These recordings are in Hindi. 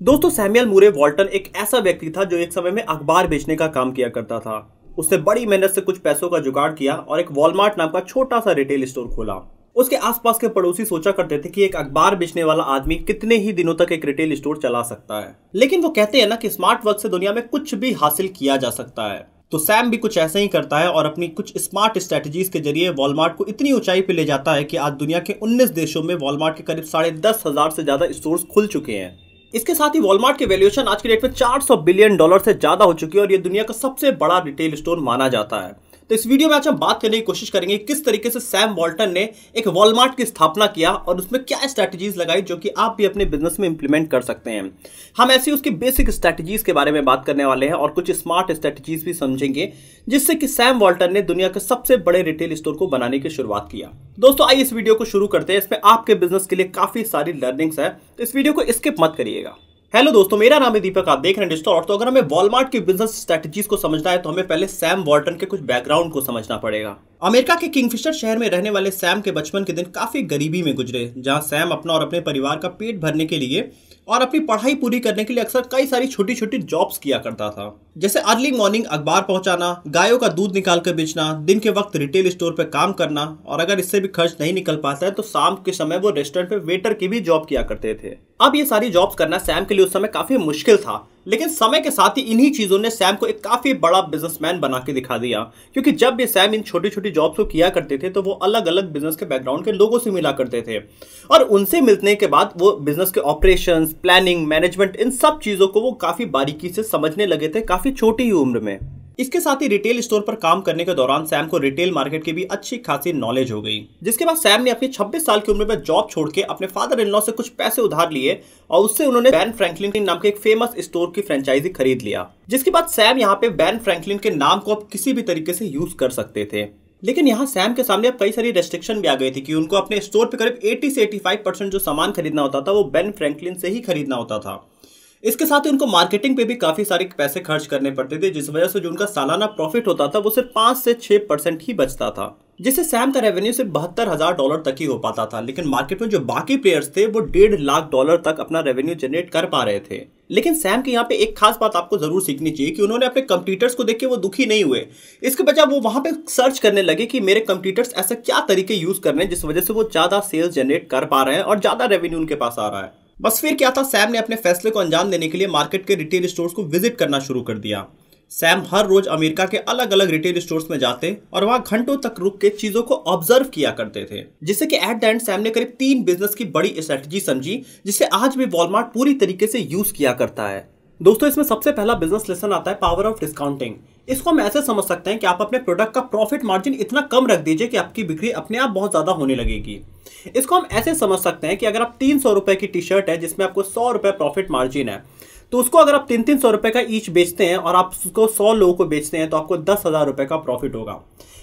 दोस्तों, सैमुअल मूरे वॉल्टन एक ऐसा व्यक्ति था जो एक समय में अखबार बेचने का काम किया करता था। उसने बड़ी मेहनत से कुछ पैसों का जुगाड़ किया और एक वॉलमार्ट नाम का छोटा सा रिटेल स्टोर खोला। उसके आसपास के पड़ोसी सोचा करते थे कि एक अखबार बेचने वाला आदमी कितने ही दिनों तक एक रिटेल स्टोर चला सकता है। लेकिन वो कहते हैं ना कि स्मार्ट वर्क से दुनिया में कुछ भी हासिल किया जा सकता है। तो सैम भी कुछ ऐसा ही करता है और अपनी कुछ स्मार्ट स्ट्रेटजीज के ज़रिए वॉलमार्ट को इतनी ऊंचाई पे ले जाता है कि आज दुनिया के 19 देशों में वॉलमार्ट के करीब साढ़े दस हज़ार से ज़्यादा स्टोर्स खुल चुके हैं। इसके साथ ही वॉलमार्ट की वैल्यूएशन आज के डेट में 400 बिलियन डॉलर से ज़्यादा हो चुकी है और ये दुनिया का सबसे बड़ा रिटेल स्टोर माना जाता है। तो इस वीडियो में आज हम बात करने की कोशिश करेंगे किस तरीके से सैम वॉल्टन ने एक वॉलमार्ट की स्थापना किया और उसमें क्या स्ट्रैटेजीज लगाई जो कि आप भी अपने बिज़नेस में इंप्लीमेंट कर सकते हैं। हम ऐसी उसकी बेसिक स्ट्रैटेजीज के बारे में बात करने वाले हैं और कुछ स्मार्ट स्ट्रैटेजीज भी समझेंगे, जिससे कि सैम वॉल्टन ने दुनिया के सबसे बड़े रिटेल स्टोर को बनाने की शुरुआत किया। दोस्तों, आइए इस वीडियो को शुरू करते हैं। इसमें आपके बिज़नेस के लिए काफ़ी सारी लर्निंग्स है। तो इस वीडियो को स्किप मत करिएगा। हेलो दोस्तों, मेरा नाम है दीपक, आप देख रहे हैं डिस्टॉर्ट तो अगर हमें वॉलमार्ट की बिज़नेस स्ट्रेटजीज को समझना है तो हमें पहले सैम वॉल्टन के कुछ बैकग्राउंड को समझना पड़ेगा। अमेरिका के किंगफिशर शहर में रहने वाले सैम के बचपन के दिन काफ़ी गरीबी में गुजरे, जहाँ सैम अपना और अपने परिवार का पेट भरने के लिए और अपनी पढ़ाई पूरी करने के लिए अक्सर कई सारी छोटी छोटी जॉब्स किया करता था। जैसे अर्ली मॉर्निंग अखबार पहुंचाना, गायों का दूध निकाल कर बेचना, दिन के वक्त रिटेल स्टोर पर काम करना और अगर इससे भी खर्च नहीं निकल पाता है तो शाम के समय वो रेस्टोरेंट पे वेटर की भी जॉब किया करते थे। अब ये सारी जॉब्स करना सैम के लिए उस समय काफ़ी मुश्किल था, लेकिन समय के साथ ही इन्हीं चीज़ों ने सैम को एक काफ़ी बड़ा बिजनेसमैन बना के दिखा दिया। क्योंकि जब भी सैम इन छोटी छोटी जॉब्स को किया करते थे तो वो अलग अलग बिज़नेस के बैकग्राउंड के लोगों से मिला करते थे। और उनसे मिलने के बाद वो बिज़नेस के ऑपरेशन प्लानिंग मैनेजमेंट इन सब चीज़ों को वो काफ़ी बारीकी से समझने लगे थे, काफ़ी छोटी ही उम्र में। इसके साथ ही रिटेल स्टोर पर काम करने के दौरान सैम को रिटेल मार्केट की भी अच्छी खासी नॉलेज हो गई, जिसके बाद सैम ने अपनी 26 साल की उम्र में जॉब छोड़ के अपने फादर इन लॉ से कुछ पैसे उधार लिए और उससे उन्होंने बैन फ्रैंकलिन नाम के एक फ़ेमस स्टोर की फ्रेंचाइजी खरीद लिया, जिसके बाद सैम यहाँ पे बैन फ्रैंकलिन के नाम को अब किसी भी तरीके से यूज़ कर सकते थे। लेकिन यहाँ सैम के सामने अब कई सारी रेस्ट्रिक्शन भी आ गई थी कि उनको अपने स्टोर पे करीब 80 से 85 परसेंट जो सामान खरीदना होता था, वो बेन फ्रैंकलिन से ही खरीदना होता था। इसके साथ ही उनको मार्केटिंग पे भी काफ़ी सारे पैसे खर्च करने पड़ते थे, जिस वजह से जो उनका सालाना प्रॉफिट होता था, वो सिर्फ़ पाँच से छह परसेंट ही बचता था, जिससे सैम का रेवेन्यू सिर्फ़ बहत्तर हज़ार डॉलर तक ही हो पाता था। लेकिन मार्केट में जो बाकी प्लेयर्स थे, वो डेढ़ लाख डॉलर तक अपना रेवेन्यू जनरेट कर पा रहे थे। लेकिन सैम के यहाँ पे एक खास बात आपको ज़रूर सीखनी चाहिए कि उन्होंने अपने कंप्यूटर्स को देख के वो दुखी नहीं हुए। इसके बजाय वो वहाँ पे सर्च करने लगे कि मेरे कंप्यूटर्स ऐसा क्या तरीके यूज़ कर रहे हैं, जिस वजह से वो ज़्यादा सेल्स जनरेट कर पा रहे हैं और ज़्यादा रेवेन्यू उनके पास आ रहा है। बस फिर क्या था, सैम ने अपने फैसले को अंजाम देने के लिए मार्केट के रिटेल स्टोर्स को विज़िट करना शुरू कर दिया। सैम हर रोज अमेरिका के अलग अलग रिटेल स्टोर्स में जाते और वहाँ घंटों तक रुक के चीज़ों को ऑब्ज़र्व किया करते थे, जिससे कि एट द एंड सैम ने करीब तीन बिज़नेस की बड़ी स्ट्रेटजी समझी, जिसे आज भी वॉलमार्ट पूरी तरीके से यूज़ किया करता है। दोस्तों, इसमें सबसे पहला बिज़नेस लेसन आता है पावर ऑफ़ डिस्काउंटिंग इसको हम ऐसे समझ सकते हैं कि आप अपने प्रोडक्ट का प्रॉफिट मार्जिन इतना कम रख दीजिए कि आपकी बिक्री अपने आप बहुत ज़्यादा होने लगेगी। इसको हम ऐसे समझ सकते हैं कि अगर आप तीन सौ रुपए की टी शर्ट है, जिसमें आपको सौ रुपए प्रॉफिट मार्जिन है तो उसको अगर आप तीन तीन सौ रुपए का ईच बेचते हैं और आप उसको सौ लोगों को बेचते हैं तो आपको दस हज़ार रुपए का प्रॉफिट होगा।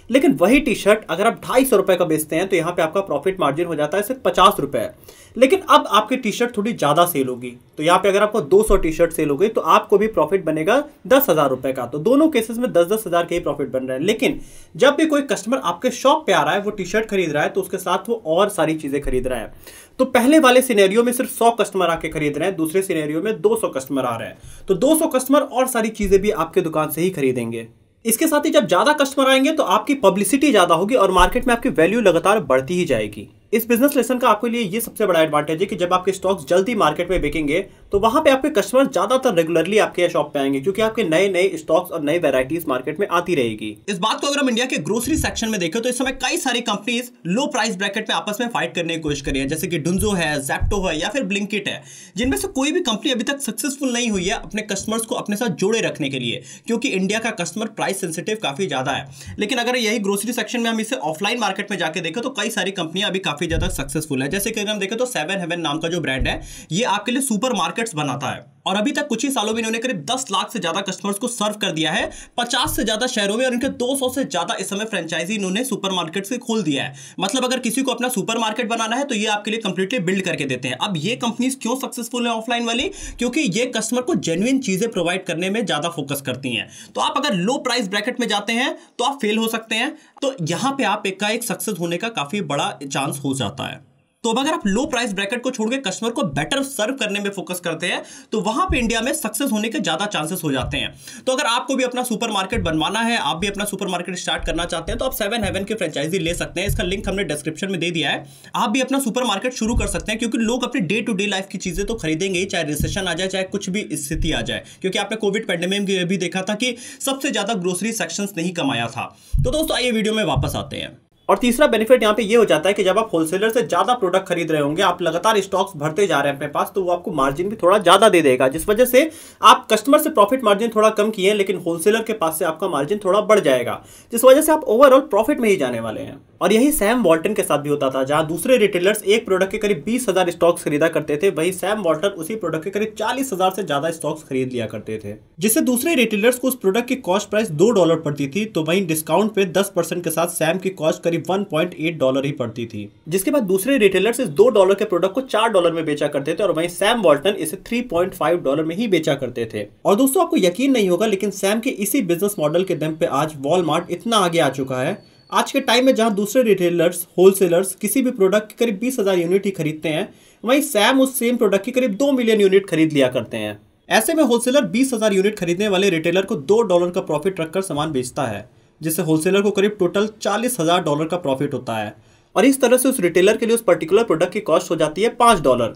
लेकिन वही टी शर्ट अगर आप ढाई सौ रुपए का बेचते हैं तो यहाँ पे आपका प्रॉफिट मार्जिन हो जाता है सिर्फ़ पचास रुपए। लेकिन अब आपकी टी शर्ट थोड़ी ज़्यादा सेल होगी। तो यहाँ पे अगर आपको 200 टी शर्ट सेल हो गई तो आपको भी प्रॉफिट बनेगा दस हज़ार रुपए का। तो दोनों केसेस में दस दस हज़ार के ही प्रॉफिट बन रहे हैं। लेकिन जब भी कोई कस्टमर आपके शॉप पे आ रहा है, वो टी शर्ट खरीद रहा है तो उसके साथ वो और सारी चीज़ें खरीद रहा है। तो पहले वाले सिनेरियो में सिर्फ़ 100 कस्टमर आके खरीद रहे हैं, दूसरे सिनेरियो में 200 कस्टमर आ रहे हैं। तो 200 कस्टमर और सारी चीज़ें भी आपके दुकान से ही खरीदेंगे। इसके साथ ही जब ज़्यादा कस्टमर आएँगे तो आपकी पब्लिसिटी ज़्यादा होगी और मार्केट में आपकी वैल्यू लगातार बढ़ती ही जाएगी। इस बिज़नेस लेसन का आपके लिए ये सबसे बड़ा एडवांटेज है कि जब आपके स्टॉक्स जल्दी मार्केट में बिकेंगे तो वहाँ पे आपके कस्टमर ज़्यादातर रेगुलरली आपके शॉप पे आएँगे, क्योंकि आपके नए नए स्टॉक्स और नई वेराइटीज मार्केट में आती रहेगी। इस बात को अगर हम इंडिया के ग्रोसरी सेक्शन में देखें तो इस समय कई सारी कंपनीज़ लो प्राइस ब्रैकेट में आपस में फाइट करने की कोशिश करी है, जैसे कि डुंजो है जैप्टो है, या फिर ब्लिंकिट है। जिनमें से कोई भी कंपनी अभी तक सक्सेसफुल नहीं हुई है अपने कस्टमर्स को अपने साथ जोड़े रखने के लिए, क्योंकि इंडिया का कस्टमर प्राइस सेंसिटिव काफ़ी ज़्यादा है। लेकिन अगर यही ग्रोसरी सेक्शन में हम इसे ऑफलाइन मार्केट में जाके देखें तो कई सारी कंपनियाँ अभी काफ़ी ज़्यादा सक्सेसफुल है। जैसे कि अगर हम देखें तो सेवन हेवन नाम का जो ब्रांड है, ये आपके लिए सुपर मार्केट्स बनाता है। और अभी तक कुछ ही सालों में इन्होंने करीब 10 लाख से ज़्यादा कस्टमर्स को सर्व कर दिया है। 50 से ज़्यादा शहरों में और इनके 200 से ज़्यादा इस समय फ्रेंचाइजी इन्होंने सुपरमार्केट से खोल दिया है। मतलब अगर किसी को अपना सुपरमार्केट बनाना है तो ये आपके लिए कंप्लीटली बिल्ड करके देते हैं। अब ये कंपनीज़ क्यों सक्सेसफुल है ऑफलाइन वाली? क्योंकि ये कस्टमर को जेन्युन चीज़ें प्रोवाइड करने में ज़्यादा फोकस करती हैं। तो आप अगर लो प्राइस ब्रैकेट में जाते हैं तो आप फेल हो सकते हैं। तो यहाँ पर आप एक का एक सक्सेस होने का काफ़ी बड़ा चांस हो जाता है। तो अगर आप लो प्राइस ब्रैकेट को छोड़ के कस्टमर को बेटर सर्व करने में फोकस करते हैं तो वहाँ पे इंडिया में सक्सेस होने के ज़्यादा चांसेस हो जाते हैं। तो अगर आपको भी अपना सुपर मार्केट बनवाना है, आप भी अपना सुपर मार्केट स्टार्ट करना चाहते हैं तो आप सेवन हेवन की फ्रेंचाइजी ले सकते हैं। इसका लिंक हमने डिस्क्रिप्शन में दे दिया है। आप भी अपना सुपर मार्केट शुरू कर सकते हैं, क्योंकि लोग अपनी डे टू डे लाइफ की चीज़ें तो खरीदेंगे चाहे रिसेशन आ जाए, चाहे कुछ भी स्थिति आ जाए। क्योंकि आपने कोविड पेंडेमिक भी देखा था कि सबसे ज़्यादा ग्रोसरी सेक्शन नहीं कमाया था। तो दोस्तों, आइए वीडियो में वापस आते हैं। और तीसरा बेनिफिट यहाँ पे ये हो जाता है कि जब आप होलसेलर से ज़्यादा प्रोडक्ट खरीद रहे होंगे, आप लगातार स्टॉक्स भरते जा रहे हैं अपने पास तो वो आपको मार्जिन भी थोड़ा ज़्यादा दे देगा, जिस वजह से आप कस्टमर से प्रॉफिट मार्जिन थोड़ा कम किए लेकिन होलसेलर के पास से आपका मार्जिन थोड़ा बढ़ जाएगा, जिस वजह से आप ओवरऑल प्रॉफिट में ही जाने वाले हैं। और यही सैम वॉल्टन के साथ भी होता था, जहाँ दूसरे रिटेलर्स एक प्रोडक्ट के करीब बीस हज़ार स्टॉक्स खरीदा करते थे, वही सैम वॉल्टन उसी प्रोडक्ट के करीब चालीस हज़ार से ज़्यादा स्टॉक्स खरीद लिया करते थे, जिससे दूसरे रिटेलर्स को उस प्रोडक्ट की कॉस्ट प्राइस दो डॉलर पड़ती थी तो वहीं डिस्काउंट पे दस परसेंट के साथ सैम की कॉस्ट करीब पॉइंट एट डॉलर ही पड़ती थी। जिसके बाद दूसरे रिटेलर्स इस दो डॉलर के प्रोडक्ट को चार डॉलर में बेचा करते थे और वहीं सैम वॉल्टन इसे थ्री पॉइंट फाइव डॉलर में ही बेचा करते थे। और दोस्तों, आपको यकीन नहीं होगा, लेकिन सैम के इसी बिज़नेस मॉडल के दम पे आज वॉलमार्ट इतना आगे आ चुका है। आज के टाइम में जहाँ दूसरे रिटेलर्स होलसेलर्स किसी भी प्रोडक्ट की करीब बीस हज़ार यूनिट ही खरीदते हैं, वहीं सैम उस सेम प्रोडक्ट की करीब दो मिलियन यूनिट खरीद लिया करते हैं। ऐसे में होलसेलर बीस हज़ार यूनिट खरीदने वाले रिटेलर को दो डॉलर का प्रॉफिट रखकर सामान बेचता है। जिससे होलसेलर को करीब टोटल चालीस हज़ार डॉलर का प्रॉफिट होता है। और इस तरह से उस रिटेलर के लिए उस पर्टिकुलर प्रोडक्ट की कॉस्ट हो जाती है पाँच डॉलर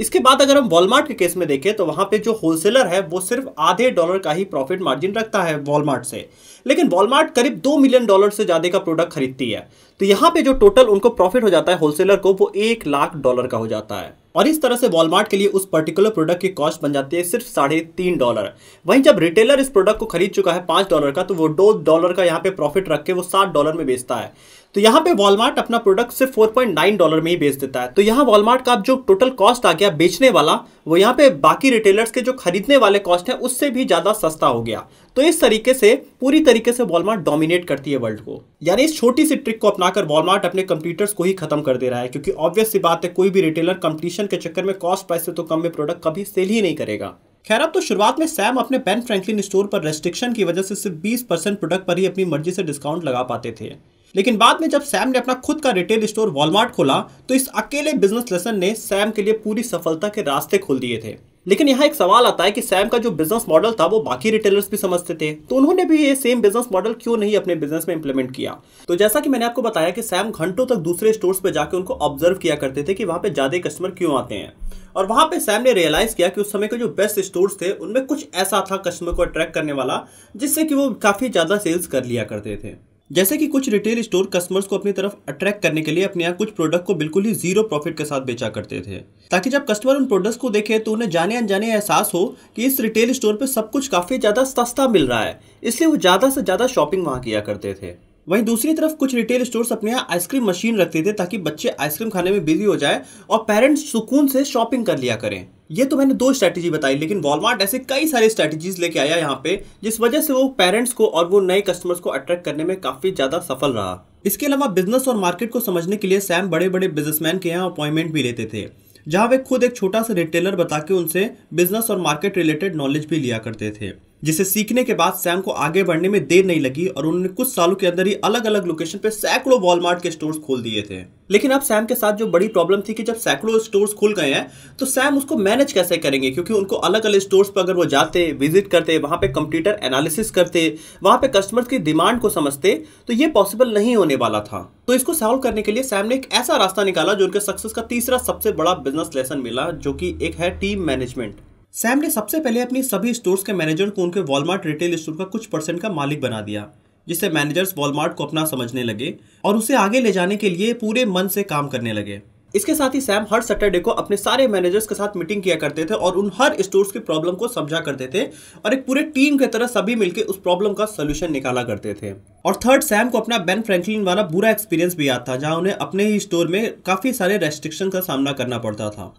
इसके बाद अगर हम वॉलमार्ट के केस में देखें तो वहाँ पे जो होलसेलर है, वो सिर्फ़ आधे डॉलर का ही प्रॉफिट मार्जिन रखता है वॉलमार्ट से। लेकिन वॉलमार्ट करीब दो मिलियन डॉलर से ज़्यादा का प्रोडक्ट खरीदती है। तो यहाँ पे जो टोटल उनको प्रॉफिट हो जाता है होलसेलर को, वो एक लाख डॉलर का हो जाता है। और इस तरह से वॉलमार्ट के लिए उस पर्टिकुलर प्रोडक्ट की कॉस्ट बन जाती है सिर्फ़ साढ़े तीन डॉलर वहीं जब रिटेलर इस प्रोडक्ट को खरीद चुका है पाँच डॉलर का तो वो दो डॉलर का यहाँ पे प्रॉफिट रख के वो सात डॉलर में बेचता है। तो यहाँ पे वॉलमार्ट अपना प्रोडक्ट सिर्फ़ 4.9 डॉलर में ही बेच देता है। तो यहाँ वॉलमार्ट का जो टोटल कॉस्ट आ गया बेचने वाला, वो यहाँ पे बाकी रिटेलर्स के जो खरीदने वाले कॉस्ट है, उससे भी ज़्यादा सस्ता हो गया। तो इस तरीके से, पूरी तरीके से वॉलमार्ट डोमिनेट करती है वर्ल्ड को। यानी इस छोटी सी ट्रिक को अपनाकर वॉलमार्ट अपने कंप्यूटर्स को ही खत्म कर दे रहा है, क्योंकि ऑब्वियस सी बात है, कोई भी रिटेलर कंपटीशन के चक्कर में कॉस्ट प्राइस से तो कम में प्रोडक्ट कभी सेल ही नहीं करेगा। खैर, अब तो शुरुआत में सैम अपने पेन फ्रैंकलिन स्टोर पर रेस्ट्रिक्शन की वजह से सिर्फ़ 20 परसेंट प्रोडक्ट पर ही अपनी मर्ज़ी से डिस्काउंट लगा पाते थे। लेकिन बाद में जब सैम ने अपना खुद का रिटेल स्टोर वॉलमार्ट खोला तो इस अकेले बिज़नेस लेसन ने सैम के लिए पूरी सफलता के रास्ते खोल दिए थे। लेकिन यहाँ एक सवाल आता है कि सैम का जो बिज़नेस मॉडल था, वो बाकी रिटेलर्स भी समझते थे। तो उन्होंने भी ये सेम बिज़नेस मॉडल क्यों नहीं अपने बिज़नेस में इंप्लीमेंट किया? तो जैसा कि मैंने आपको बताया कि सैम घंटों तक दूसरे स्टोर्स पे जाकर उनको ऑब्ज़र्व किया करते थे कि वहाँ पे ज़्यादा कस्टमर क्यों आते हैं। और वहाँ पे सैम ने रियलाइज़ किया कि उस समय के जो बेस्ट स्टोर्स थे, उनमें कुछ ऐसा था कस्टमर को अट्रैक्ट करने वाला, जिससे कि वो काफ़ी ज़्यादा सेल्स कर लिया करते थे। जैसे कि कुछ रिटेल स्टोर कस्टमर्स को अपनी तरफ़ अट्रैक्ट करने के लिए अपने यहाँ कुछ प्रोडक्ट को बिल्कुल ही ज़ीरो प्रॉफिट के साथ बेचा करते थे। ताकि जब कस्टमर उन प्रोडक्ट्स को देखे तो उन्हें जाने अनजाने एहसास हो कि इस रिटेल स्टोर पे सब कुछ काफ़ी ज़्यादा सस्ता मिल रहा है। इसलिए वो ज़्यादा से ज़्यादा शॉपिंग वहाँ किया करते थे। वहीं दूसरी तरफ़ कुछ रिटेल स्टोर्स अपने यहाँ आइसक्रीम मशीन रखते थे ताकि बच्चे आइसक्रीम खाने में बिज़ी हो जाए और पेरेंट्स सुकून से शॉपिंग कर लिया करें। ये तो मैंने दो स्ट्रैटेजी बताई, लेकिन वॉलमार्ट ऐसे कई सारे स्ट्रैटेजीज लेके आया यहाँ पे, जिस वजह से वो पेरेंट्स को और वो नए कस्टमर्स को अट्रैक्ट करने में काफ़ी ज़्यादा सफल रहा। इसके अलावा बिज़नेस और मार्केट को समझने के लिए सैम बड़े बड़े बिजनेसमैन के यहाँ अपॉइंटमेंट भी लेते थे, जहाँ वे खुद एक छोटा सा रिटेलर बता के उनसे बिज़नेस और मार्केट रिलेटेड नॉलेज भी लिया करते थे। जिसे सीखने के बाद सैम को आगे बढ़ने में देर नहीं लगी और उन्होंने कुछ सालों के अंदर ही अलग अलग लोकेशन पे सैकड़ों वॉलमार्ट के स्टोर्स खोल दिए थे। लेकिन अब सैम के साथ जो बड़ी प्रॉब्लम थी कि जब सैकड़ों स्टोर्स खुल गए हैं तो सैम उसको मैनेज कैसे करेंगे? क्योंकि उनको अलग अलग स्टोर्स पर अगर वो जाते विज़िट करते, वहाँ पे कंप्यूटर एनालिसिस करते, वहाँ पे कस्टमर्स की डिमांड को समझते तो ये पॉसिबल नहीं होने वाला था। तो इसको सॉल्व करने के लिए सैम ने एक ऐसा रास्ता निकाला जो उनके सक्सेस का तीसरा सबसे बड़ा बिज़नेस लेसन मिला, जो कि एक है टीम मैनेजमेंट सैम ने सबसे पहले अपनी सभी स्टोर्स के मैनेजर को उनके वॉलमार्ट रिटेल स्टोर का कुछ परसेंट का मालिक बना दिया, जिससे मैनेजर्स वॉलमार्ट को अपना समझने लगे और उसे आगे ले जाने के लिए पूरे मन से काम करने लगे। इसके साथ ही सैम हर सैटरडे को अपने सारे मैनेजर्स के साथ मीटिंग किया करते थे और उन हर स्टोर्स की प्रॉब्लम को समझा करते थे और एक पूरे टीम की तरह सभी मिलकर उस प्रॉब्लम का सोल्यूशन निकाला करते थे। और थर्ड सैम को अपना बेन फ्रैंकलिन वाला बुरा एक्सपीरियंस भी याद था, जहाँ उन्हें अपने ही स्टोर में काफ़ी सारे रेस्ट्रिक्शन का सामना करना पड़ता था।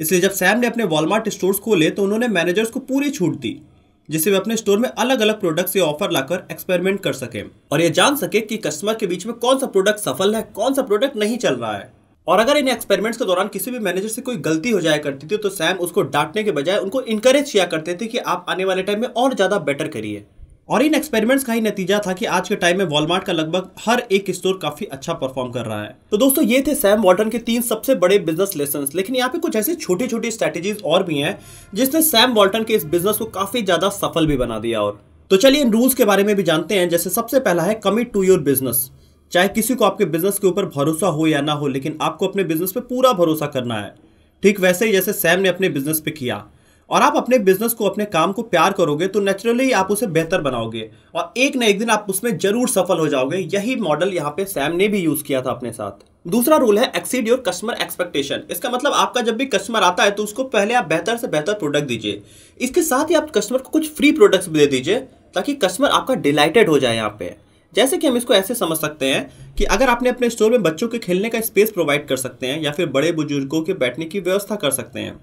इसलिए जब सैम ने अपने वॉलमार्ट स्टोर्स खोले तो उन्होंने मैनेजर्स को पूरी छूट दी, जिससे वे अपने स्टोर में अलग अलग प्रोडक्ट्स या ऑफ़र लाकर एक्सपेरिमेंट कर सके। और ये जान सके कि कस्टमर के बीच में कौन सा प्रोडक्ट सफल है, कौन सा प्रोडक्ट नहीं चल रहा है। और अगर इन एक्सपेरिमेंट्स के दौरान किसी भी मैनेजर से कोई गलती हो जाया करती थी तो सैम उसको डांटने के बजाय उनको इनकरेज किया करते थे कि आप आने वाले टाइम में और ज़्यादा बेटर करिए। और इन एक्सपेरिमेंट्स का ही नतीजा था कि आज के टाइम में वॉलमार्ट का लगभग हर एक स्टोर काफ़ी अच्छा परफॉर्म कर रहा है। तो दोस्तों, ये थे सैम वॉल्टन के तीन सबसे बड़े बिज़नेस लेसन लेकिन यहाँ पे कुछ ऐसी छोटी छोटी स्ट्रेटेजीज और भी हैं, जिसने सैम वॉल्टन के इस बिज़नेस को काफ़ी ज़्यादा सफल भी बना दिया और। तो चलिए इन रूल्स के बारे में भी जानते हैं। जैसे सबसे पहला है कमिट टू योर बिज़नेस चाहे किसी को आपके बिज़नेस के ऊपर भरोसा हो या ना हो, लेकिन आपको अपने बिज़नेस पे पूरा भरोसा करना है। ठीक वैसे ही जैसे सैम ने अपने बिज़नेस पे किया। और आप अपने बिज़नेस को, अपने काम को प्यार करोगे तो नेचुरली आप उसे बेहतर बनाओगे। और एक ना एक दिन आप उसमें ज़रूर सफल हो जाओगे। यही मॉडल यहाँ पे सैम ने भी यूज़ किया था अपने साथ। दूसरा रूल है एक्सीड योर कस्टमर एक्सपेक्टेशन इसका मतलब आपका जब भी कस्टमर आता है तो उसको पहले आप बेहतर से बेहतर प्रोडक्ट दीजिए। इसके साथ ही आप कस्टमर को कुछ फ्री प्रोडक्ट्स भी दे दीजिए, ताकि कस्टमर आपका डिलाइटेड हो जाए यहाँ पे। जैसे कि हम इसको ऐसे समझ सकते हैं कि अगर आपने अपने स्टोर में बच्चों के खेलने का स्पेस प्रोवाइड कर सकते हैं, या फिर बड़े बुज़ुर्गों के बैठने की व्यवस्था कर सकते हैं।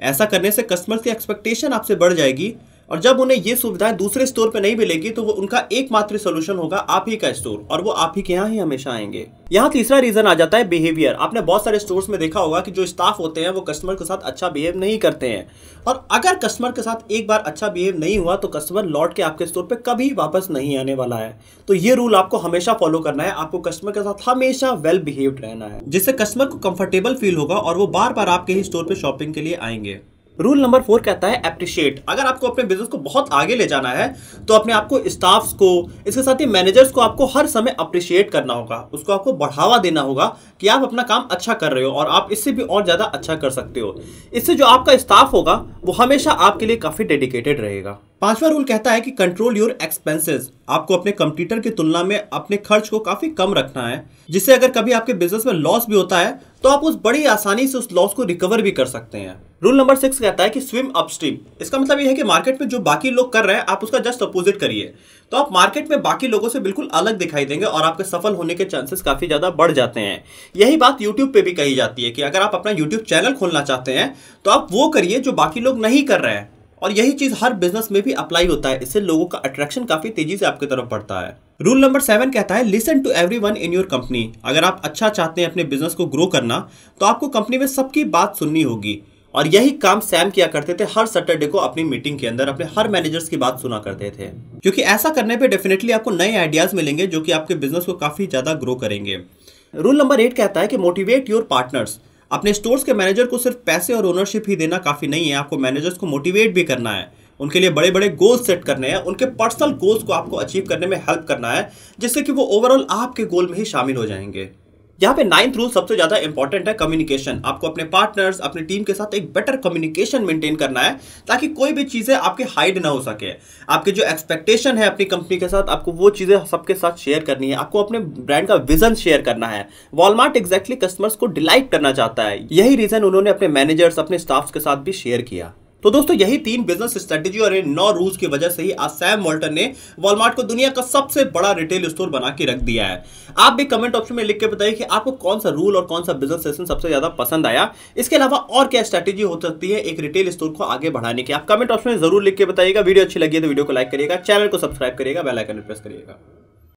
ऐसा करने से कस्टमर्स की एक्सपेक्टेशन आपसे बढ़ जाएगी। और जब उन्हें ये सुविधाएँ दूसरे स्टोर पे नहीं मिलेगी तो वो उनका एकमात्र सोल्यूशन होगा आप ही का स्टोर, और वो आप ही के यहाँ ही हमेशा आएँगे। यहाँ तीसरा रीजन आ जाता है बिहेवियर आपने बहुत सारे स्टोर्स में देखा होगा कि जो स्टाफ होते हैं, वो कस्टमर के साथ अच्छा बिहेव नहीं करते हैं। और अगर कस्टमर के साथ एक बार अच्छा बिहेव नहीं हुआ तो कस्टमर लौट के आपके स्टोर पर कभी वापस नहीं आने वाला है। तो ये रूल आपको हमेशा फॉलो करना है। आपको कस्टमर के साथ हमेशा वेल बिहेव्ड रहना है, जिससे कस्टमर को कंफर्टेबल फील होगा और वो बार बार आपके ही स्टोर पर शॉपिंग के लिए आएँगे। रूल नंबर फोर कहता है अप्रिशिएट अगर आपको अपने बिज़नेस को बहुत आगे ले जाना है तो अपने आपको स्टाफ्स को, इसके साथ ही मैनेजर्स को आपको हर समय अप्रिशिएट करना होगा। उसको आपको बढ़ावा देना होगा कि आप अपना काम अच्छा कर रहे हो और आप इससे भी और ज़्यादा अच्छा कर सकते हो। इससे जो आपका स्टाफ होगा, वो हमेशा आपके लिए काफ़ी डेडिकेटेड रहेगा। पांचवा रूल कहता है कि कंट्रोल योर एक्सपेंसेस आपको अपने कंप्यूटर की तुलना में अपने खर्च को काफ़ी कम रखना है, जिससे अगर कभी आपके बिज़नेस में लॉस भी होता है तो आप उस बड़ी आसानी से उस लॉस को रिकवर भी कर सकते हैं। रूल नंबर सिक्स कहता है कि स्विम अपस्ट्रीम इसका मतलब यह है कि मार्केट में जो बाकी लोग कर रहे हैं, आप उसका जस्ट अपोजिट करिए। तो आप मार्केट में बाकी लोगों से बिल्कुल अलग दिखाई देंगे और आपके सफल होने के चांसेस काफ़ी ज़्यादा बढ़ जाते हैं। यही बात यूट्यूब पे भी कही जाती है कि अगर आप अपना यूट्यूब चैनल खोलना चाहते हैं तो आप वो करिए जो बाकी लोग नहीं कर रहे हैं। और यही चीज़ हर बिज़नेस में भी अप्लाई होता है। इससे लोगों का अट्रैक्शन काफ़ी तेज़ी से आपकी तरफ़ बढ़ता है। रूल नंबर सेवन कहता है listen to everyone in your company अगर आप अच्छा चाहते हैं अपने बिज़नेस को ग्रो करना तो आपको कंपनी में सबकी बात सुननी होगी। और यही काम सैम किया करते थे, हर सैटरडे को अपनी मीटिंग के अंदर अपने हर मैनेजर्स की बात सुना करते थे। क्योंकि ऐसा करने पे डेफिनेटली आपको नए आइडियाज़ मिलेंगे, जो कि आपके बिज़नेस को काफ़ी ज़्यादा ग्रो करेंगे। रूल नंबर एट कहता है कि मोटिवेट योर पार्टनर्स अपने स्टोर्स के मैनेजर को सिर्फ़ पैसे और ओनरशिप ही देना काफ़ी नहीं है। आपको मैनेजर्स को मोटिवेट भी करना है। उनके लिए बड़े बड़े गोल्स सेट करने हैं। उनके पर्सनल गोल्स को आपको अचीव करने में हेल्प करना है, जिससे कि वो ओवरऑल आपके गोल में ही शामिल हो जाएँगे। यहाँ पे नाइन्थ रूल सबसे ज़्यादा इंपॉर्टेंट है कम्युनिकेशन आपको अपने पार्टनर्स अपनी टीम के साथ एक बेटर कम्युनिकेशन मेंटेन करना है, ताकि कोई भी चीज़ें आपके हाइड ना हो सके। आपके जो एक्सपेक्टेशन है अपनी कंपनी के साथ, आपको वो चीज़ें सबके साथ शेयर करनी है। आपको अपने ब्रांड का विजन शेयर करना है। वॉलमार्ट एक्जैक्टली कस्टमर्स को डिलाइट करना चाहता है। यही रीजन उन्होंने अपने मैनेजर्स अपने स्टाफ के साथ भी शेयर किया। तो दोस्तों, यही तीन बिज़नेस स्ट्रेटेजी और इन नौ रूल्स की वजह से ही आज सैम वॉल्टन ने वॉलमार्ट को दुनिया का सबसे बड़ा रिटेल स्टोर बना के रख दिया है। आप भी कमेंट ऑप्शन में लिख के बताइए कि आपको कौन सा रूल और कौन सा बिज़नेस सेशन सबसे ज़्यादा पसंद आया। इसके अलावा और क्या स्ट्रेटेजी हो सकती है एक रिटेल स्टोर को आगे बढ़ाने की? आप कमेंट ऑप्शन में ज़रूर लिख के बताइएगा। वीडियो अच्छी लगी है तो वीडियो को लाइक करिएगा चैनल को सब्सक्राइब करिएगा बेलाइकन प्रेस करिएगा।